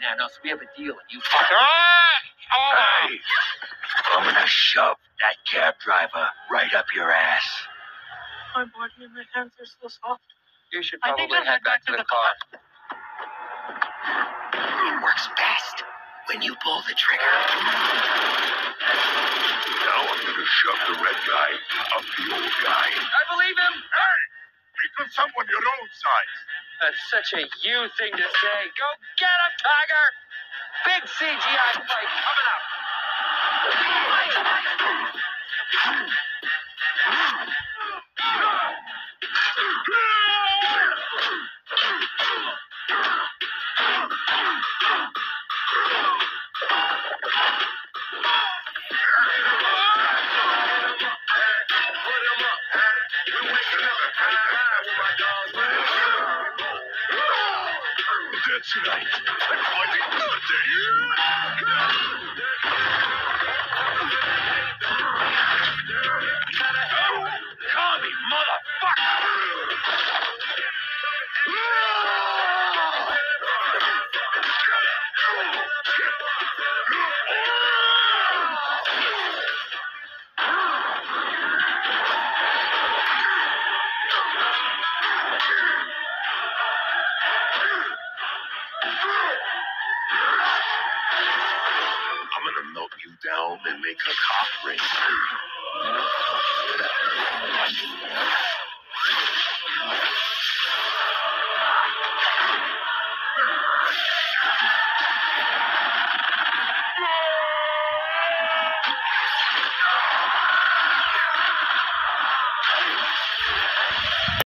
Nanos. We have a deal, and you fuck. Hey, I'm gonna shove that cab driver right up your ass. My body and my hands are so soft. You should I think probably I'll head back to the car. It works best when you pull the trigger. Now I'm gonna shove the red guy up the old guy. I believe him. Hey, think of someone your own size. That's such a you thing to say. Go get him, Tiger. Big CGI fight coming up. That's right. I'm fighting for I'm gonna melt you down and make a cock ring.